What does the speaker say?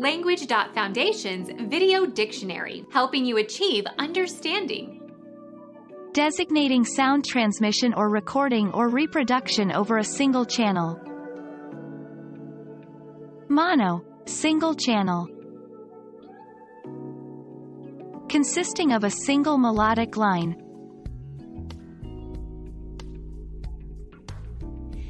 Language.Foundation's Video Dictionary, helping you achieve understanding. Designating sound transmission or recording or reproduction over a single channel. Mono, single channel. Consisting of a single melodic line.